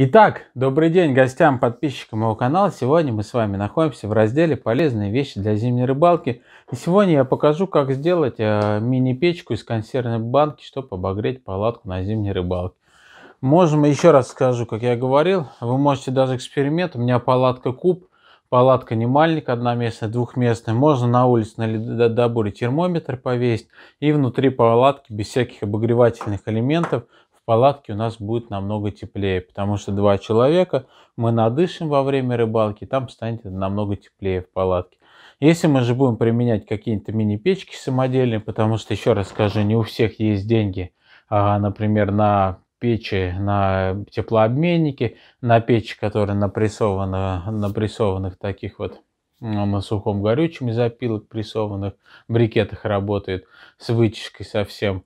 Итак, добрый день гостям, подписчикам моего канала. Сегодня мы с вами находимся в разделе «Полезные вещи для зимней рыбалки». И сегодня я покажу, как сделать э, мини-печку из консервной банки, чтобы обогреть палатку на зимней рыбалке. Можем, еще раз скажу, как я говорил, вы можете даже эксперимент. У меня палатка куб, палатка не маленькая, одноместная, двухместная. Можно на улице на доборе термометр повесить и внутри палатки без всяких обогревательных элементов палатке у нас будет намного теплее, потому что два человека, мы надышим во время рыбалки, там станет намного теплее в палатке. Если мы же будем применять какие-то мини-печки самодельные, потому что, еще раз скажу, не у всех есть деньги, а, например, на печи, на теплообменники, на печи, которые напрессованы, на прессованных таких вот на сухом горючем из опилок прессованных брикетах работает с вытяжкой совсем.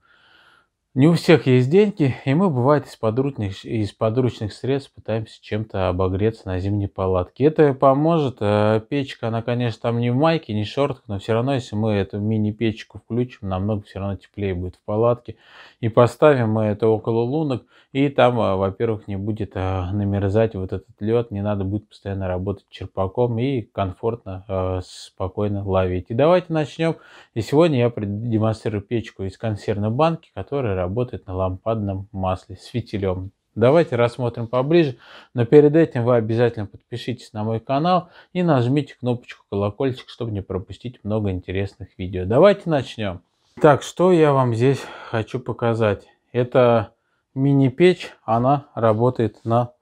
Не у всех есть деньги, и мы, бывает, из подручных, из подручных средств пытаемся чем-то обогреться на зимней палатке. Это поможет. Э, печка, она, конечно, там не в майке, не в шортах, но все равно, если мы эту мини-печку включим, намного все равно теплее будет в палатке. И поставим мы это около лунок, и там, э, во-первых, не будет э, намерзать вот этот лед, не надо будет постоянно работать черпаком и комфортно, спокойно ловить. И давайте начнем. И сегодня я продемонстрирую печку из консервной банки, которая работает на лампадном масле с фитилем. Давайте рассмотрим поближе, но перед этим вы обязательно подпишитесь на мой канал и нажмите кнопочку колокольчик, чтобы не пропустить много интересных видео. Давайте начнем. Так, что я вам здесь хочу показать. Это мини-печь, она работает на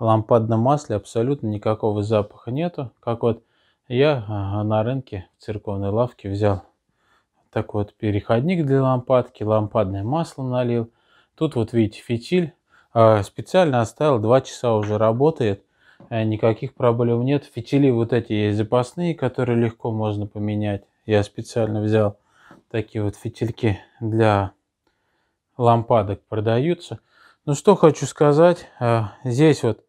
лампадном масле, абсолютно никакого запаха нету. Как вот я на рынке в церковной лавке взял так вот переходник для лампадки, лампадное масло налил. Тут вот видите фитиль. А, специально оставил, 2 часа уже работает. Э, никаких проблем нет. Фитили вот эти есть запасные, которые легко можно поменять. Я специально взял такие вот фитильки для лампадок продаются. Ну что хочу сказать. А, здесь вот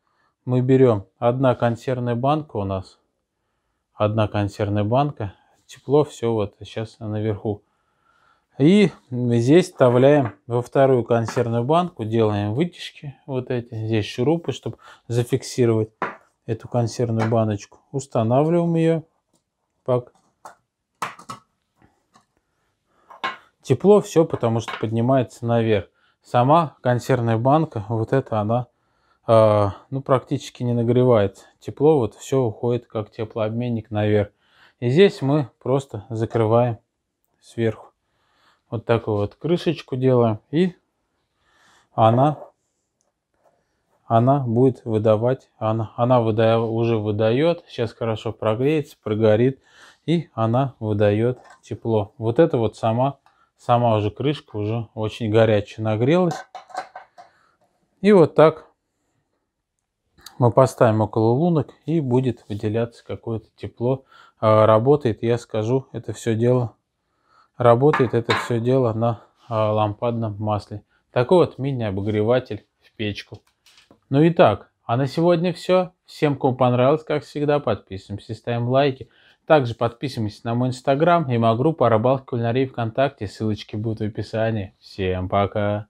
мы берем одна консервная банка у нас. Одна консервная банка тепло, все вот сейчас наверху. И здесь вставляем во вторую консервную банку, делаем вытяжки вот эти, здесь шурупы, чтобы зафиксировать эту консервную баночку. Устанавливаем ее. Так. Тепло все, потому что поднимается наверх. Сама консервная банка, вот эта она, э, ну практически не нагревается. Тепло вот все уходит как теплообменник наверх. И здесь мы просто закрываем сверху. Вот такую вот крышечку делаем. И она, она будет выдавать, она, она выда, уже выдает. Сейчас хорошо прогреется, прогорит. И она выдает тепло. Вот это вот сама, сама уже крышка уже очень горячая нагрелась. И вот так мы поставим около лунок и будет выделяться какое-то тепло. А, работает, я скажу, это все дело, работает это все дело на а, лампадном масле. Такой вот мини-обогреватель в печку. Ну и так, а на сегодня все. Всем, кому понравилось, как всегда, подписываемся, ставим лайки. Также подписываемся на мой инстаграм и мою группу о кулинарии ВКонтакте. Ссылочки будут в описании. Всем пока!